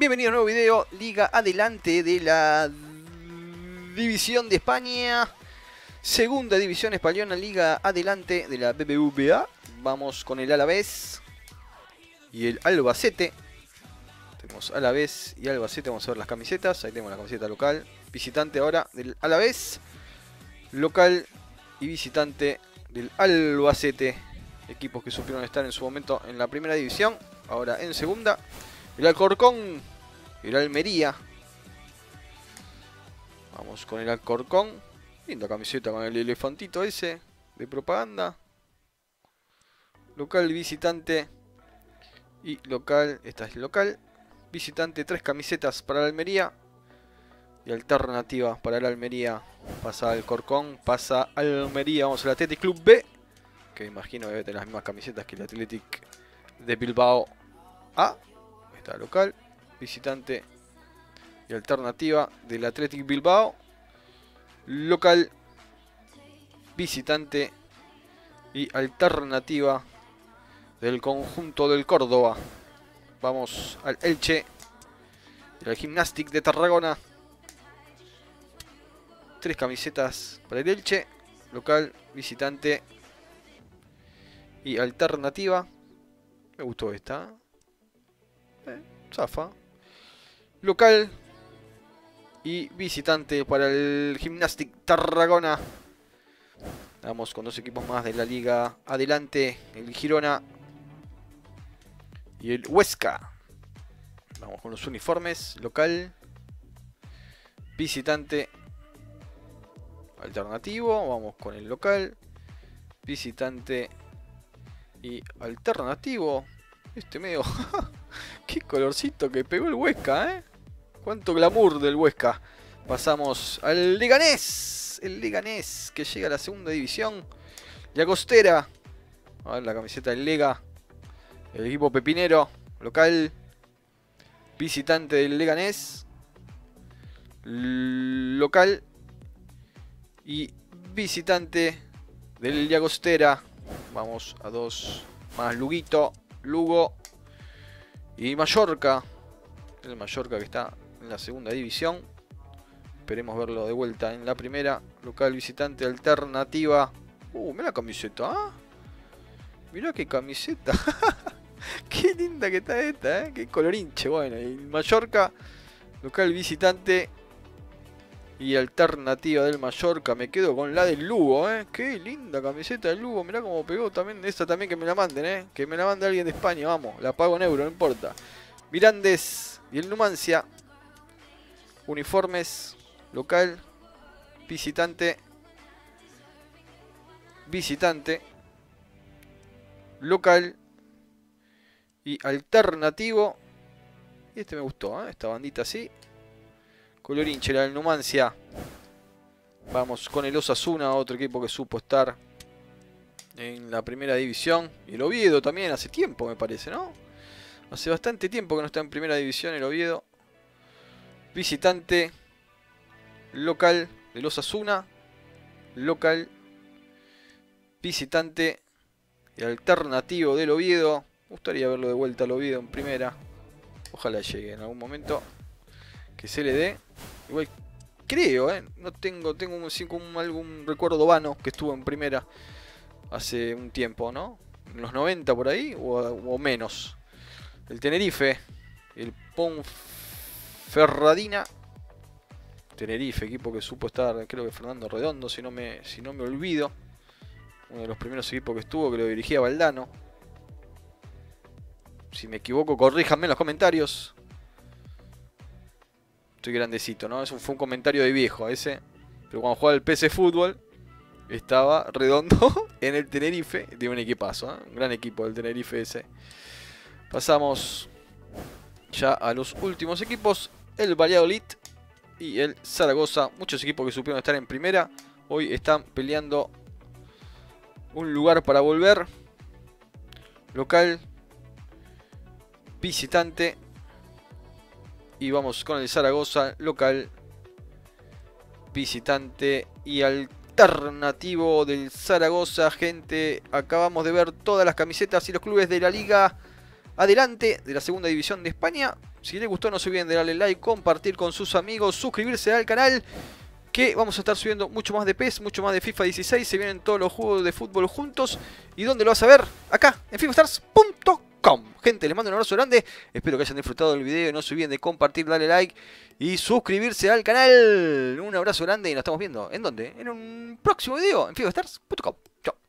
Bienvenido a un nuevo video, Liga Adelante de la División de España. Segunda División Española, Liga Adelante de la BBVA. Vamos con el Alavés y el Albacete. Tenemos Alavés y Albacete, vamos a ver las camisetas. Ahí tenemos la camiseta local. Visitante ahora del Alavés. Local y visitante del Albacete. Equipos que supieron estar en su momento en la primera división. Ahora en segunda. El Alcorcón el Almería. Vamos con el Alcorcón. Linda camiseta con el elefantito ese de propaganda. Local, visitante y local. Esta es local. Visitante, tres camisetas para la Almería. Y alternativa para la Almería. Pasa al Corcón, pasa al Almería. Vamos al Athletic Club B. Que imagino que debe tener las mismas camisetas que el Athletic de Bilbao A. Local visitante y alternativa del Athletic Bilbao, local, visitante y alternativa del conjunto del Córdoba. Vamos al Elche y al Gymnastic de Tarragona. Tres camisetas para el Elche, local, visitante y alternativa. Me gustó esta. Eh, zafa local y visitante para el Gymnastic Tarragona. Vamos con dos equipos más de la liga. Adelante, el Girona y el Huesca. Vamos con los uniformes. Local, visitante, alternativo. Vamos con el local, visitante y alternativo. Este medio... Qué colorcito que pegó el Huesca, ¿eh? Cuánto glamour del Huesca. Pasamos al Leganés. El Leganés que llega a la segunda división. Y a Costera. A ver la camiseta del Lega. El equipo pepinero local. Visitante del Leganés. Local. Y visitante del Llagostera. Vamos a dos más Luguito, Lugo y Mallorca. El Mallorca que está en la segunda división. Esperemos verlo de vuelta en la primera. Local visitante alternativa. Uh, mira la camiseta. ¿ah? Mira qué camiseta. qué linda que está esta, ¿eh? Qué colorinche. Bueno, y Mallorca, local visitante y alternativa del Mallorca. Me quedo con la del Lugo, ¿eh? Qué linda camiseta del Lugo. Mirá cómo pegó también. Esta también que me la manden, ¿eh? Que me la mande alguien de España, vamos. La pago en euro, no importa. Mirandes y el Numancia uniformes, local, visitante, visitante, local y alternativo. Y este me gustó, ¿eh? esta bandita así. Color la del Numancia. Vamos con el Osasuna, otro equipo que supo estar en la primera división. Y el Oviedo también, hace tiempo me parece, ¿no? Hace bastante tiempo que no está en primera división el Oviedo visitante local de los Asuna, local visitante y alternativo del Oviedo. Me gustaría verlo de vuelta al Oviedo en primera. Ojalá llegue en algún momento. Que se le dé. Igual creo, ¿eh? No tengo, tengo algún recuerdo vano que estuvo en primera hace un tiempo, ¿no? En los 90 por ahí o, menos. El Tenerife, el Ponf Ferradina. Tenerife, equipo que supo estar, creo que Fernando Redondo, si no me, si no me olvido. Uno de los primeros equipos que estuvo, que lo dirigía Valdano. Si me equivoco, corríjanme en los comentarios. Estoy grandecito, ¿no? Eso fue un comentario de viejo ese. Pero cuando jugaba el PC Fútbol, estaba redondo en el Tenerife. De un equipazo, ¿eh? un gran equipo del Tenerife ese. Pasamos ya a los últimos equipos el Valladolid y el Zaragoza. Muchos equipos que supieron estar en primera. Hoy están peleando un lugar para volver. Local. Visitante. Y vamos con el Zaragoza. Local. Visitante. Y alternativo del Zaragoza. Gente, acabamos de ver todas las camisetas y los clubes de la liga. Adelante de la segunda división de España. Si les gustó no se olviden de darle like, compartir con sus amigos, suscribirse al canal. Que vamos a estar subiendo mucho más de PES, mucho más de FIFA 16. Se vienen todos los juegos de fútbol juntos. ¿Y dónde lo vas a ver? Acá, en FIFAstars.com. Gente, les mando un abrazo grande. Espero que hayan disfrutado del video. No se olviden de compartir, darle like y suscribirse al canal. Un abrazo grande y nos estamos viendo. ¿En dónde? En un próximo video en FIFAstars.com.